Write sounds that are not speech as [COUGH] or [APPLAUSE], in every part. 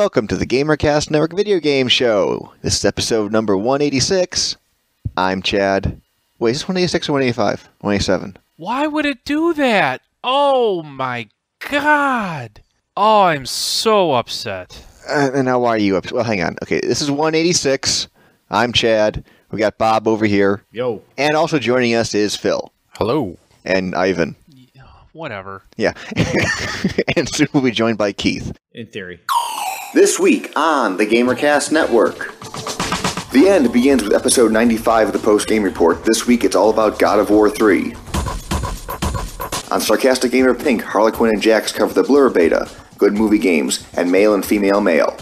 Welcome to the GamerCast Network Video Game Show. This is episode number 186. I'm Chad. Wait, is this 186 or 185? 187. Why would it do that? Oh my god. Oh, I'm so upset. Uh, and now why are you up? Well, hang on. Okay, this is 186. I'm Chad. We got Bob over here. Yo. And also joining us is Phil Hello. and Ivan. Whatever. Yeah. [LAUGHS] and soon we'll be joined by Keith. In theory. This week on the GamerCast Network. The end begins with episode 95 of the post game report. This week it's all about God of War 3. On Sarcastic Gamer Pink, Harlequin and Jax cover the Blur beta, good movie games, and male and female male.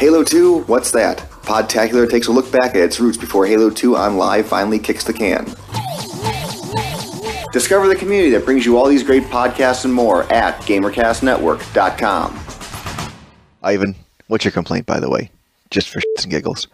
Halo 2, what's that? Podtacular takes a look back at its roots before Halo 2 on Live finally kicks the can. Discover the community that brings you all these great podcasts and more at GamerCastNetwork.com. Ivan, what's your complaint, by the way? Just for shits and giggles.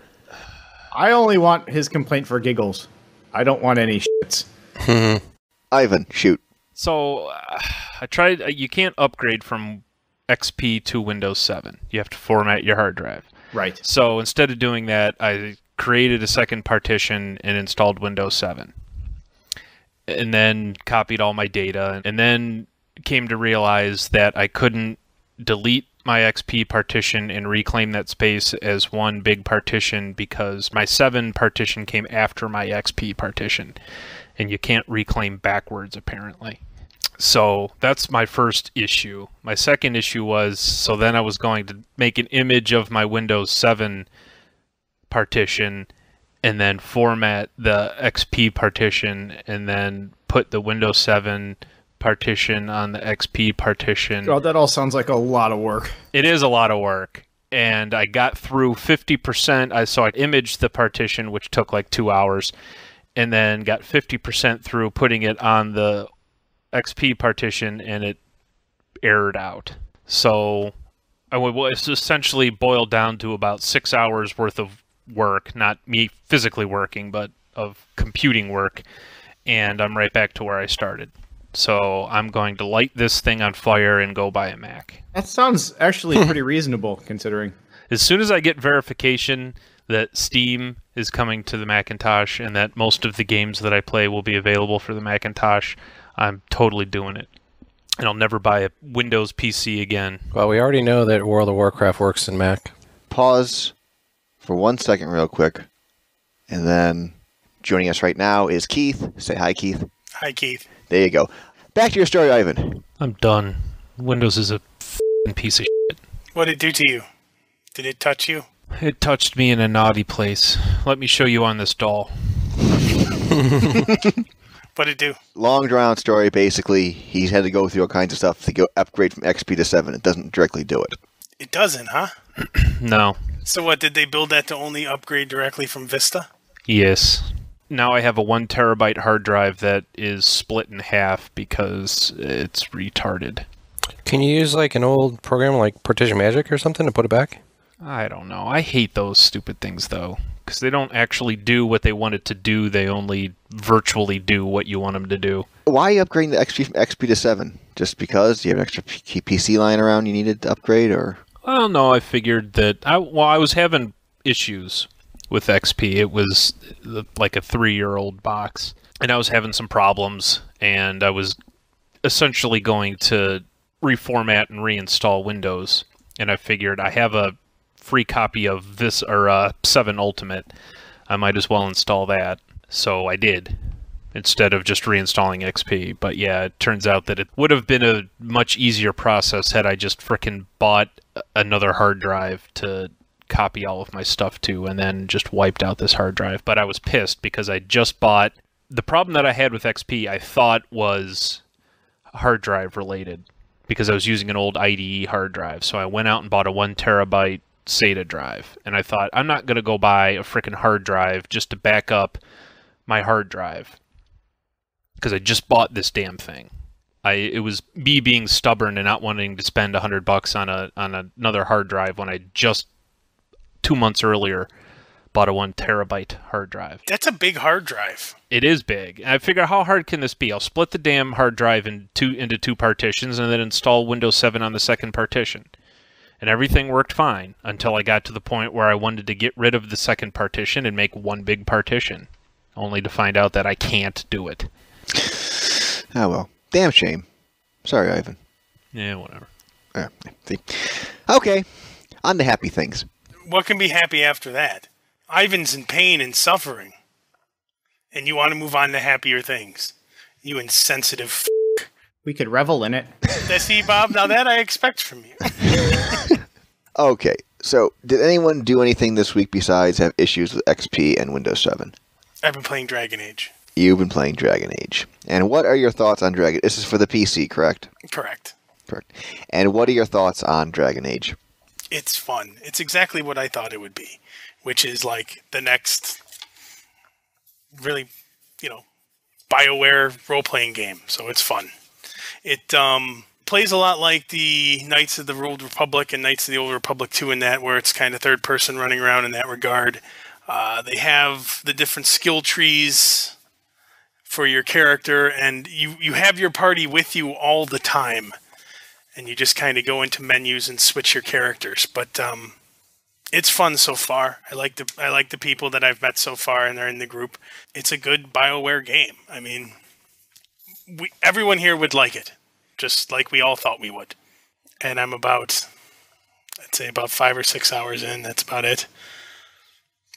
I only want his complaint for giggles. I don't want any shits. [LAUGHS] Ivan, shoot. So, uh, I tried. Uh, you can't upgrade from XP to Windows 7. You have to format your hard drive. Right. So, instead of doing that, I created a second partition and installed Windows 7. And then copied all my data. And then came to realize that I couldn't delete my XP partition and reclaim that space as one big partition because my 7 partition came after my XP partition. And you can't reclaim backwards, apparently. So that's my first issue. My second issue was so then I was going to make an image of my Windows 7 partition and then format the XP partition and then put the Windows 7 partition on the XP partition. God, that all sounds like a lot of work. It is a lot of work. And I got through 50%. I saw I imaged the partition, which took like two hours, and then got 50% through putting it on the XP partition, and it errored out. So I would it's essentially boiled down to about six hours worth of work, not me physically working, but of computing work. And I'm right back to where I started. So I'm going to light this thing on fire and go buy a Mac. That sounds actually hmm. pretty reasonable considering. As soon as I get verification that Steam is coming to the Macintosh and that most of the games that I play will be available for the Macintosh, I'm totally doing it. And I'll never buy a Windows PC again. Well, we already know that World of Warcraft works in Mac. Pause for one second, real quick. And then joining us right now is Keith. Say hi, Keith. Hi, Keith. There you go. Back to your story, Ivan. I'm done. Windows is a f***ing piece of shit. What did it do to you? Did it touch you? It touched me in a naughty place. Let me show you on this doll. [LAUGHS] What did it do? Long drawn story. Basically, he's had to go through all kinds of stuff to go upgrade from XP to 7. It doesn't directly do it. It doesn't, huh? [CLEARS THROAT] No. So what, did they build that to only upgrade directly from Vista? Yes. Now I have a one terabyte hard drive that is split in half because it's retarded. Can you use like an old program like Partition Magic or something to put it back? I don't know. I hate those stupid things though, because they don't actually do what they want it to do. They only virtually do what you want them to do. Why are you upgrading the XP from XP to 7? Just because? Do you have an extra PC lying around you needed to upgrade? or? Well, no, I figured that I well, I was having issues with XP. It was like a three-year-old box, and I was having some problems, and I was essentially going to reformat and reinstall Windows. And I figured I have a free copy of this or uh, Seven Ultimate. I might as well install that. So I did instead of just reinstalling XP. But yeah, it turns out that it would have been a much easier process had I just frickin' bought another hard drive to copy all of my stuff to and then just wiped out this hard drive. But I was pissed because I just bought the problem that I had with XP I thought was hard drive related because I was using an old IDE hard drive. So I went out and bought a one terabyte SATA drive. And I thought, I'm not going to go buy a freaking hard drive just to back up my hard drive because I just bought this damn thing. I it was me being stubborn and not wanting to spend a hundred bucks on a on another hard drive when I just two months earlier bought a one terabyte hard drive. That's a big hard drive. It is big. I figure how hard can this be? I'll split the damn hard drive in two into two partitions and then install Windows 7 on the second partition. and everything worked fine until I got to the point where I wanted to get rid of the second partition and make one big partition, only to find out that I can't do it. Oh well, damn shame. Sorry, Ivan. Yeah, whatever. Uh, see. Okay, on to happy things. What can be happy after that? Ivan's in pain and suffering. And you want to move on to happier things. You insensitive f- We could revel in it. That see, Bob, now that I expect from you. [LAUGHS] Okay, so did anyone do anything this week besides have issues with XP and Windows 7? I've been playing Dragon Age. You've been playing Dragon Age. And what are your thoughts on Dragon? This is for the PC, correct? Correct. Correct. And what are your thoughts on Dragon Age? It's fun. It's exactly what I thought it would be, which is like the next really, you know, BioWare role playing game. So it's fun. It um, plays a lot like the Knights of the Old Republic and Knights of the Old Republic 2 in that, where it's kind of third person running around in that regard. Uh, they have the different skill trees for your character, and you, you have your party with you all the time. And you just kind of go into menus and switch your characters. But um, it's fun so far. I like the I like the people that I've met so far, and they're in the group. It's a good Bioware game. I mean, we everyone here would like it, just like we all thought we would. And I'm about, I'd say about five or six hours in. That's about it.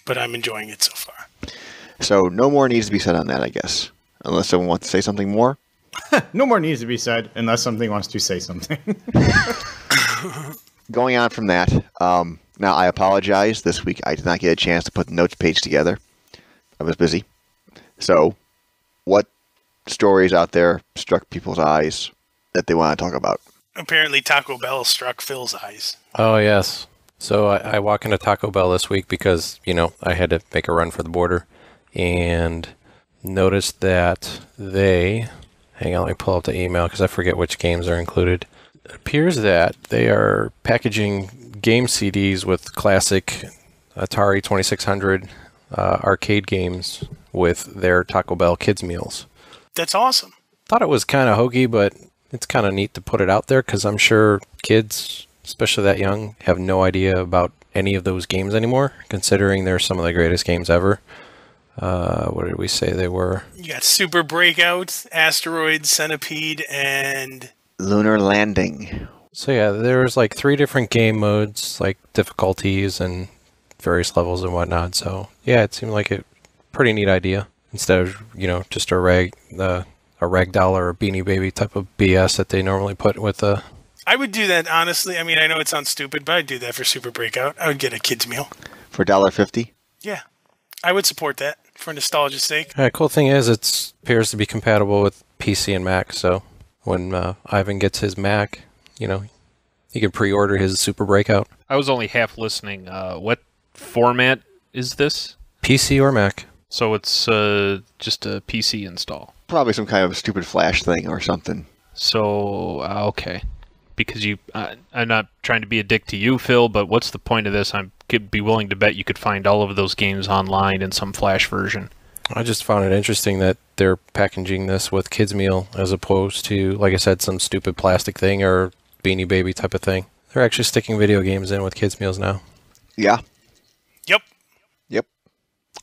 But I'm enjoying it so far. So no more needs to be said on that, I guess. Unless someone wants to say something more. [LAUGHS] No more needs to be said unless something wants to say something. [LAUGHS] Going on from that, um, now I apologize. This week I did not get a chance to put the notes page together. I was busy. So, what stories out there struck people's eyes that they want to talk about? Apparently, Taco Bell struck Phil's eyes. Oh yes. So I, I walk into Taco Bell this week because you know I had to make a run for the border, and noticed that they. Hang on, let me pull up the email because I forget which games are included. It appears that they are packaging game CDs with classic Atari 2600 uh, arcade games with their Taco Bell kids meals. That's awesome. Thought it was kind of hokey, but it's kind of neat to put it out there because I'm sure kids, especially that young, have no idea about any of those games anymore, considering they're some of the greatest games ever. Uh, what did we say they were? You got Super Breakout, Asteroid, Centipede, and Lunar Landing. So yeah, there's like three different game modes, like difficulties and various levels and whatnot. So yeah, it seemed like a pretty neat idea instead of you know just a rag uh, a ragdoll or a beanie baby type of BS that they normally put with the. I would do that honestly. I mean, I know it sounds stupid, but I'd do that for Super Breakout. I would get a kids meal. For $1.50? Yeah, I would support that for nostalgia's sake. Uh, cool thing is, it appears to be compatible with PC and Mac. So when uh, Ivan gets his Mac, you know, he can pre-order his Super Breakout I was only half listening. Uh, what format is this? PC or Mac. So it's uh, just a PC install. Probably some kind of stupid flash thing or something. So uh, okay, because you, uh, I'm not trying to be a dick to you, Phil, but what's the point of this? I could be willing to bet you could find all of those games online in some Flash version. I just found it interesting that they're packaging this with kids meal as opposed to, like I said, some stupid plastic thing or beanie baby type of thing. They're actually sticking video games in with kids meals now. Yeah. Yep. Yep.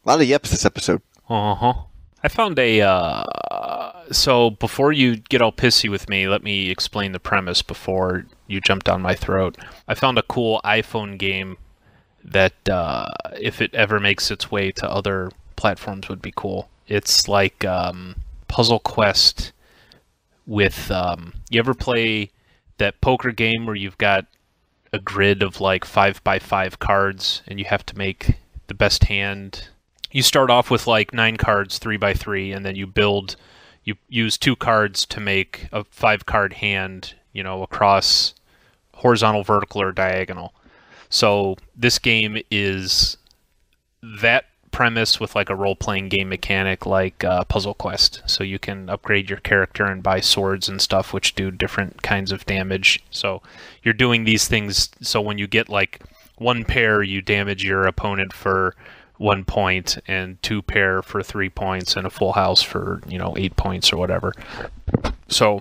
A lot of yeps this episode. Uh huh. I found a. Uh, so before you get all pissy with me, let me explain the premise before you jump down my throat. I found a cool iPhone game that, uh, if it ever makes its way to other platforms, would be cool. It's like um, Puzzle Quest with. Um, you ever play that poker game where you've got a grid of like five by five cards and you have to make the best hand you start off with like nine cards three by three and then you build you use two cards to make a five card hand you know across horizontal vertical or diagonal so this game is that premise with like a role playing game mechanic like uh, puzzle quest. So you can upgrade your character and buy swords and stuff which do different kinds of damage. So you're doing these things so when you get like one pair you damage your opponent for one point and two pair for three points and a full house for you know eight points or whatever. So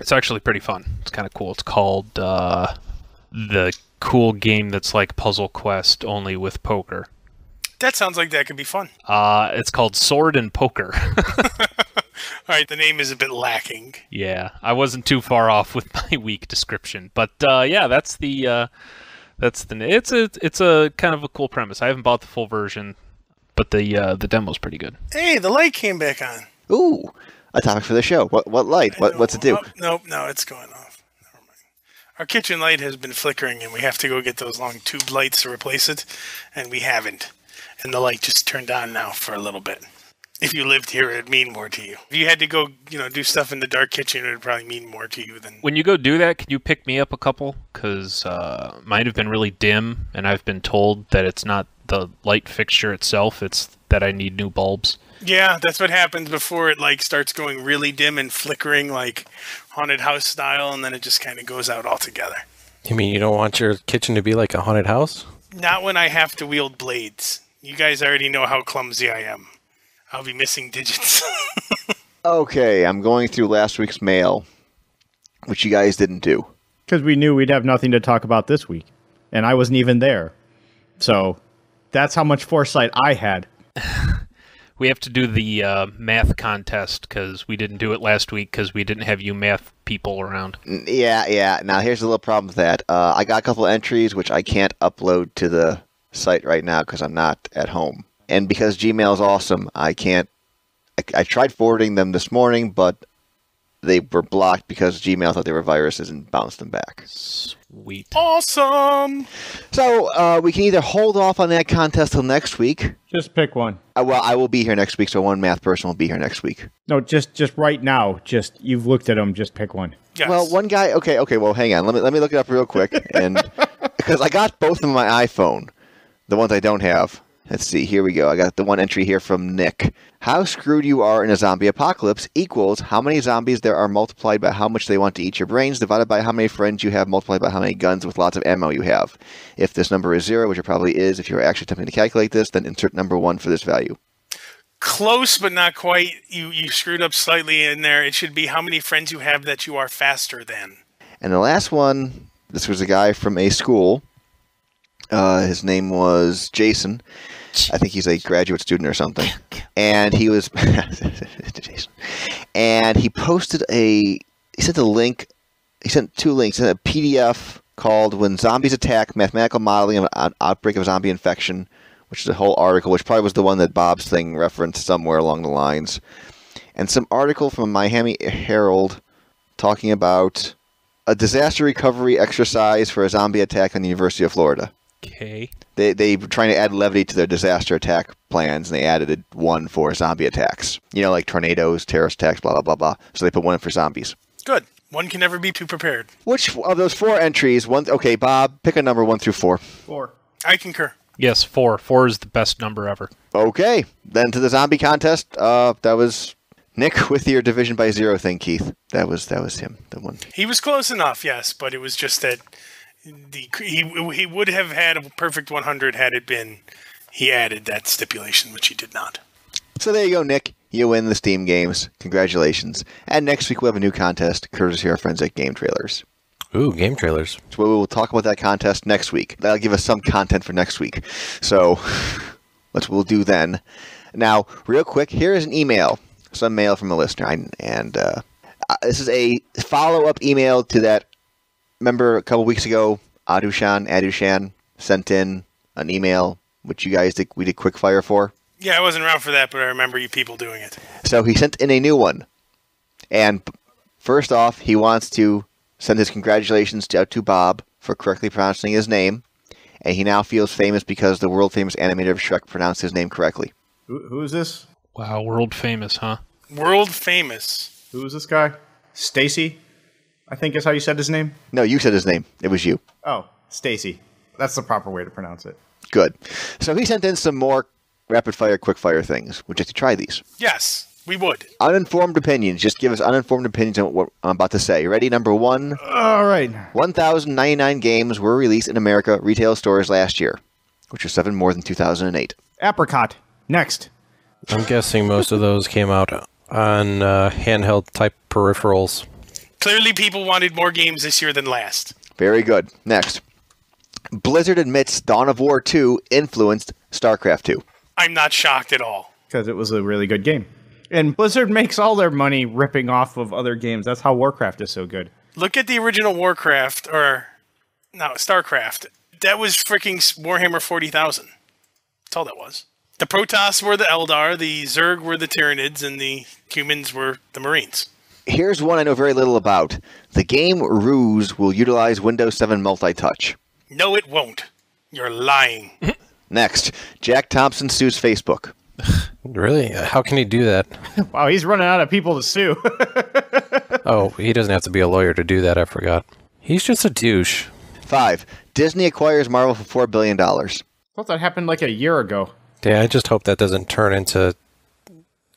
it's actually pretty fun. It's kind of cool. It's called uh, the cool game that's like Puzzle Quest only with poker. That sounds like that could be fun. Uh, it's called Sword and Poker. [LAUGHS] [LAUGHS] All right, the name is a bit lacking. yeah, I wasn't too far off with [LAUGHS] my weak description, but uh, yeah, that's the uh, that's the it's a it's a kind of a cool premise. I haven't bought the full version, but the uh, the demo's pretty good. Hey, the light came back on. Ooh, a topic for the show. What what light? What what's it do? Oh, nope, no, it's going off. Our kitchen light has been flickering, and we have to go get those long tube lights to replace it, and we haven't. And the light just turned on now for a little bit. If you lived here, it'd mean more to you. If you had to go, you know, do stuff in the dark kitchen, it would probably mean more to you than. When you go do that, can you pick me up a couple? Because uh, mine have been really dim, and I've been told that it's not the light fixture itself; it's that I need new bulbs. Yeah, that's what happens before it like starts going really dim and flickering, like haunted house style, and then it just kind of goes out altogether. You mean you don't want your kitchen to be like a haunted house? Not when I have to wield blades. You guys already know how clumsy I am. I'll be missing digits. [LAUGHS] Okay, I'm going through last week's mail, which you guys didn't do. Because we knew we'd have nothing to talk about this week. And I wasn't even there. So that's how much foresight I had. We have to do the uh, math contest because we didn't do it last week because we didn't have you math people around. Yeah, yeah. Now here's a little problem with that. Uh, I got a couple entries which I can't upload to the site right now because I'm not at home, and because Gmail is awesome, I can't. I, I tried forwarding them this morning, but they were blocked because Gmail thought they were viruses and bounced them back. Sweet. awesome! So uh, we can either hold off on that contest till next week. Just pick one. Uh, well, I will be here next week, so one math person will be here next week. No, just just right now. Just you've looked at them. Just pick one. Yes. Well, one guy. Okay, okay. Well, hang on. Let me let me look it up real quick, and [LAUGHS] because I got both of my iPhone, the ones I don't have. Let's see. Here we go. I got the one entry here from Nick. How screwed you are in a zombie apocalypse equals how many zombies there are multiplied by how much they want to eat your brains divided by how many friends you have multiplied by how many guns with lots of ammo you have. If this number is zero, which it probably is, if you're actually attempting to calculate this, then insert number one for this value. Close, but not quite. You you screwed up slightly in there. It should be how many friends you have that you are faster than. And the last one, this was a guy from a school. Uh, his name was Jason. I think he's a graduate student or something. And he was Jason. [LAUGHS] And he posted a he sent a link. He sent two links. He sent a PDF called "When Zombies Attack: Mathematical Modeling of an Outbreak of Zombie Infection," which is a whole article, which probably was the one that Bob's thing referenced somewhere along the lines. And some article from Miami Herald talking about a disaster recovery exercise for a zombie attack on the University of Florida. Okay. They they were trying to add levity to their disaster attack plans, and they added one for zombie attacks. You know, like tornadoes, terrorist attacks, blah blah blah blah. So they put one in for zombies. Good. One can never be too prepared. Which of those four entries? One. Okay, Bob, pick a number one through four. Four. I concur. Yes, four. Four is the best number ever. Okay, then to the zombie contest. Uh, that was Nick [LAUGHS] with your division by zero thing, Keith. That was that was him, the one. He was close enough, yes, but it was just that the he he would have had a perfect 100 had it been he added that stipulation, which he did not. So there you go, Nick. You win the Steam games. Congratulations. And next week we'll have a new contest, courtesy of our friends at Game Trailers. Ooh, game trailers. So we will talk about that contest next week. That'll give us some content for next week. So [LAUGHS] that's what we'll do then. Now, real quick, here is an email, some mail from a listener, I, and uh, uh, this is a follow-up email to that. Remember a couple weeks ago, Adushan Adushan sent in an email, which you guys did we did quick fire for. Yeah, I wasn't around for that, but I remember you people doing it. So he sent in a new one. And first off, he wants to send his congratulations to, out to Bob for correctly pronouncing his name. And he now feels famous because the world famous animator of Shrek pronounced his name correctly. Who, who is this? Wow, world famous, huh? World famous. Who is this guy? Stacy, I think is how you said his name. No, you said his name. It was you. Oh, Stacy. That's the proper way to pronounce it. Good. So he sent in some more rapid fire, quick fire things. Would you like to try these? Yes, we would. Uninformed opinions. Just give us uninformed opinions on what I'm about to say. Ready? Number one All right. 1,099 games were released in America retail stores last year, which are seven more than 2008. Apricot. Next. I'm guessing most of those came out on uh, handheld type peripherals. Clearly, people wanted more games this year than last. Very good. Next. Blizzard admits Dawn of War 2 influenced StarCraft 2. I'm not shocked at all. because it was a really good game. And Blizzard makes all their money ripping off of other games. That's how Warcraft is so good. Look at the original Warcraft, or no, StarCraft. That was freaking Warhammer 40,000. That's all that was. The Protoss were the Eldar, the Zerg were the Tyranids, and the humans were the Marines. Here's one I know very little about. The game Ruse will utilize Windows 7 multi-touch. No, it won't. You're lying. [LAUGHS] Next, Jack Thompson sues Facebook. [LAUGHS] Really? How can he do that? [LAUGHS] Wow, he's running out of people to sue. Oh, he doesn't have to be a lawyer to do that. I forgot. He's just a douche. Five, Disney acquires Marvel for $4 billion. thought that happened like a year ago. Yeah, I just hope that doesn't turn into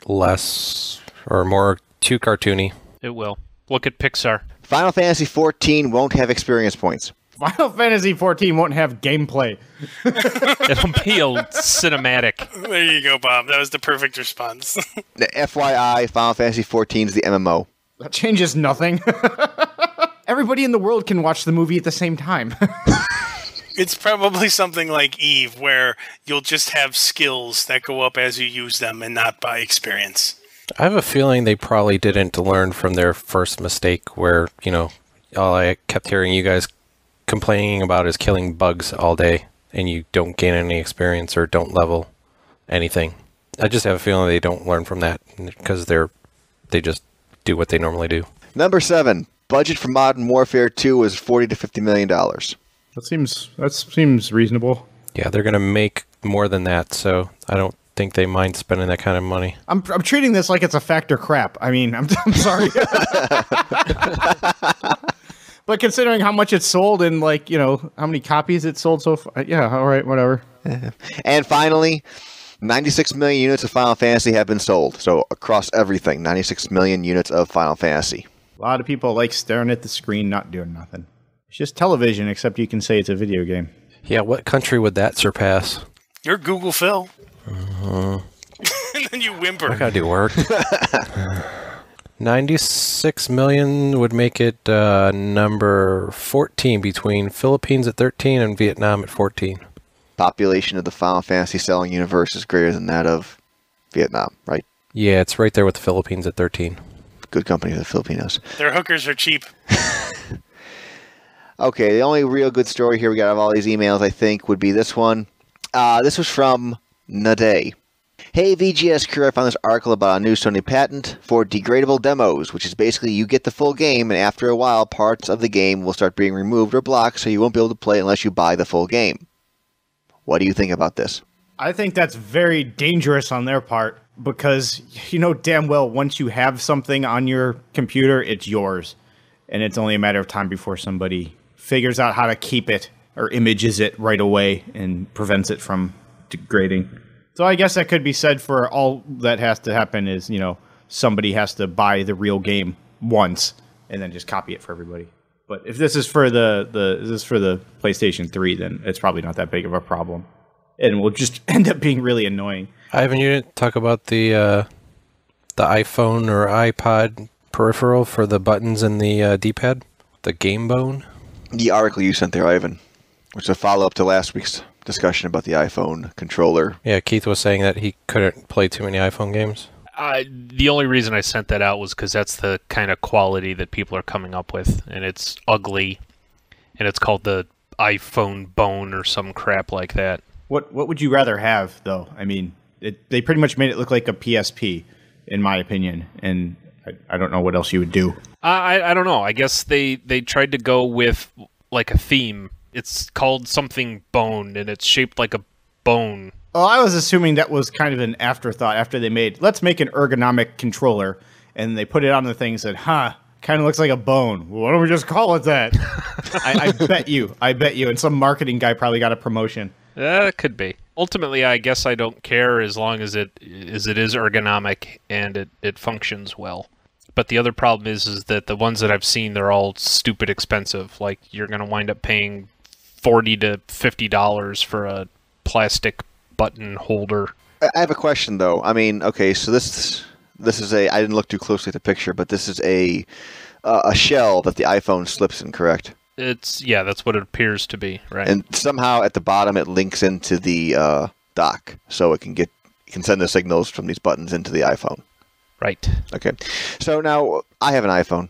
less or more too cartoony. It will. Look at Pixar. Final Fantasy XIV won't have experience points. Final Fantasy XIV won't have gameplay. [LAUGHS] It'll be a cinematic. There you go, Bob. That was the perfect response. [LAUGHS] The FYI, Final Fantasy XIV is the MMO. That changes nothing. [LAUGHS] Everybody in the world can watch the movie at the same time. it's probably something like Eve, where you'll just have skills that go up as you use them and not by experience. I have a feeling they probably didn't learn from their first mistake where, you know, all I kept hearing you guys complaining about is killing bugs all day and you don't gain any experience or don't level anything. I just have a feeling they don't learn from that because they're they just do what they normally do. Number seven, budget for Modern Warfare 2 was 40 to 50 million dollars. that seems that seems reasonable. Yeah, they're going to make more than that, so I don't think they mind spending that kind of money. I'm, I'm treating this like it's a factor crap. I mean, I'm, [LAUGHS] I'm sorry. [LAUGHS] but considering how much it's sold and like, you know, how many copies it sold so far, yeah, all right, whatever. [LAUGHS] And finally, 96 million units of Final Fantasy have been sold. So across everything, 96 million units of Final Fantasy. A lot of people like staring at the screen, not doing nothing. It's just television, except you can say it's a video game. Yeah, what country would that surpass? You're Google Phil. [LAUGHS] and then you whimper. I gotta do work. [LAUGHS] 96 million would make it uh, number 14 between Philippines at 13 and Vietnam at 14. Population of the Final Fantasy selling universe is greater than that of Vietnam, right? Yeah, it's right there with the Philippines at 13. Good company, the Filipinos. Their hookers are cheap. [LAUGHS] Okay, the only real good story here we got out of all these emails, I think, would be this one. Uh, this was from Naday. Hey, VGS crew, I found this article about a new Sony patent for degradable demos, which is basically you get the full game, and after a while, parts of the game will start being removed or blocked, so you won't be able to play unless you buy the full game. What do you think about this? I think that's very dangerous on their part because you know damn well once you have something on your computer, it's yours. And it's only a matter of time before somebody figures out how to keep it or images it right away and prevents it from degrading. So I guess that could be said for all that has to happen is, you know, somebody has to buy the real game once and then just copy it for everybody. But if this is for the the this is for the PlayStation 3, then it's probably not that big of a problem. And will just [LAUGHS] end up being really annoying. Ivan, you didn't talk about the uh, the iPhone or iPod peripheral for the buttons and the uh, D-pad, the Game Bone. The article you sent there, Ivan, which is a follow up to last week's discussion about the iPhone controller. Yeah, Keith was saying that he couldn't play too many iPhone games. Uh, the only reason I sent that out was because that's the kind of quality that people are coming up with, and it's ugly, and it's called the iPhone Bone or some crap like that. What what would you rather have though? I mean, it, they pretty much made it look like a PSP, in my opinion, and I, I don't know what else you would do. I I don't know. I guess they they tried to go with like a theme. It's called something bone, and it's shaped like a bone. Well, I was assuming that was kind of an afterthought after they made let's make an ergonomic controller, and they put it on the thing and said, "Huh." Kind of looks like a bone. Why don't we just call it that? I, I bet you, I bet you, and some marketing guy probably got a promotion. Uh, it could be. Ultimately, I guess I don't care as long as it as it is ergonomic and it, it functions well. But the other problem is is that the ones that I've seen they're all stupid expensive. Like you're gonna wind up paying forty to fifty dollars for a plastic button holder. I have a question though. I mean, okay, so this this is a I didn't look too closely at the picture, but this is a uh, a shell that the iPhone slips in, correct? It's yeah, that's what it appears to be, right? and somehow at the bottom it links into the uh, dock, so it can get it can send the signals from these buttons into the iPhone. right. Okay, so now I have an iPhone,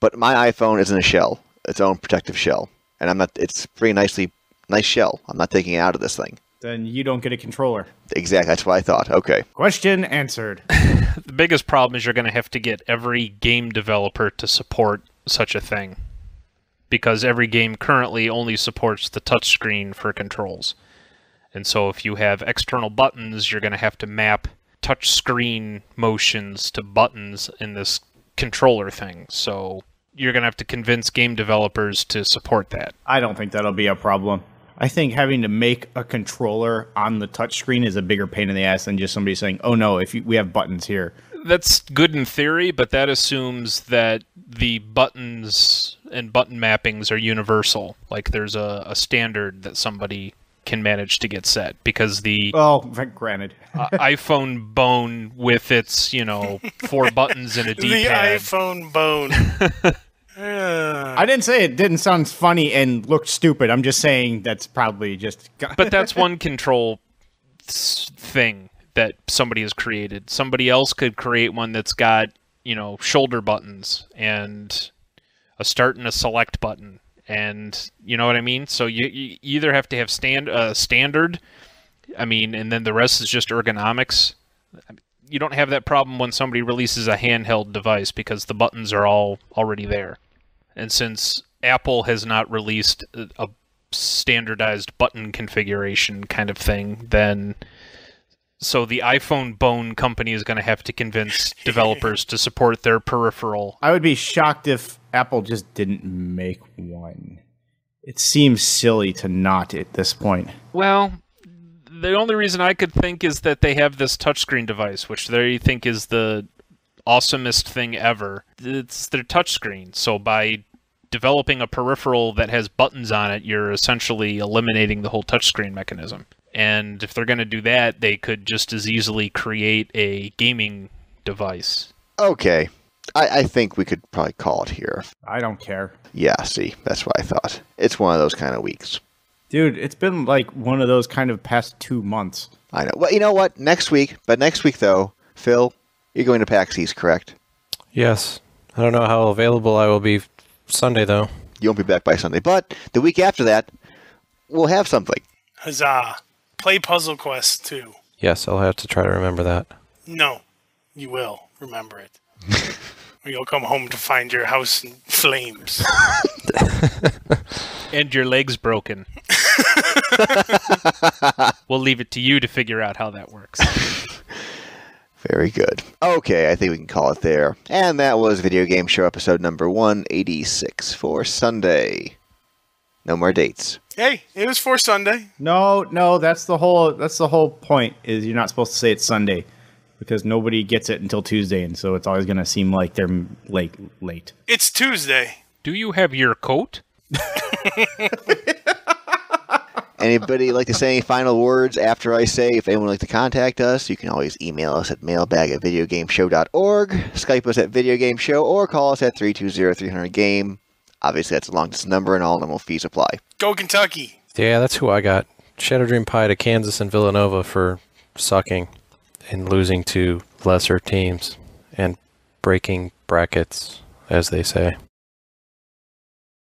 but my iPhone is in a shell, its own protective shell, and I'm not. It's pretty nicely nice shell. I'm not taking it out of this thing. Then you don't get a controller. Exactly. That's what I thought. Okay. Question answered. [LAUGHS] The biggest problem is you're going to have to get every game developer to support such a thing. Because every game currently only supports the touchscreen for controls. And so if you have external buttons, you're going to have to map touchscreen motions to buttons in this controller thing. So you're going to have to convince game developers to support that. I don't think that'll be a problem. I think having to make a controller on the touchscreen is a bigger pain in the ass than just somebody saying, "Oh no, if you, we have buttons here." that's good in theory, but that assumes that the buttons and button mappings are universal. Like there's a, a standard that somebody can manage to get set because the Oh, granted. [LAUGHS] uh, iPhone bone with its, you know, four buttons and a [LAUGHS] The D-pad. iPhone bone. [LAUGHS] Uh, I didn't say it didn't sound funny and looked stupid. I'm just saying that's probably just. [LAUGHS] but that's one control thing that somebody has created. Somebody else could create one that's got, you know, shoulder buttons and a start and a select button. And you know what I mean? So you, you either have to have stand uh, standard, I mean, and then the rest is just ergonomics. You don't have that problem when somebody releases a handheld device because the buttons are all already there. And since Apple has not released a standardized button configuration kind of thing, then so the iPhone Bone company is going to have to convince [LAUGHS] developers to support their peripheral. I would be shocked if Apple just didn't make one. It seems silly to not at this point. Well, the only reason I could think is that they have this touchscreen device, which they think is the awesomest thing ever. It's their touchscreen. So by developing a peripheral that has buttons on it, you're essentially eliminating the whole touchscreen mechanism. And if they're going to do that, they could just as easily create a gaming device. Okay. I, I think we could probably call it here. I don't care. Yeah, see, that's what I thought. It's one of those kind of weeks. Dude, it's been like one of those kind of past two months. I know. Well, you know what? Next week, but next week though, Phil, you're going to PAX East, correct? Yes. I don't know how available I will be Sunday though. You won't be back by Sunday, but the week after that, we'll have something. huzzah. Play Puzzle Quest 2. Yes, I'll have to try to remember that. No, you will remember it. or [LAUGHS] you'll come home to find your house in flames. [LAUGHS] And your leg's broken. [LAUGHS] we'll leave it to you to figure out how that works. Very good. Okay, I think we can call it there. And that was Video Game Show episode number 186 for Sunday. No more dates. hey, it was for Sunday. No, no, that's the whole that's the whole point is you're not supposed to say it's Sunday because nobody gets it until Tuesday and so it's always going to seem like they're late late. It's Tuesday. Do you have your coat? [LAUGHS] Anybody like to say any final words after I say if anyone would like to contact us, you can always email us at mailbag at videogameshow.org, Skype us at videogameshow, or call us at 320-300-GAME. Obviously, that's a long distance number and all normal fees apply. Go Kentucky. Yeah, that's who I got. Shadow Dream Pie to Kansas and Villanova for sucking and losing to lesser teams and breaking brackets, as they say.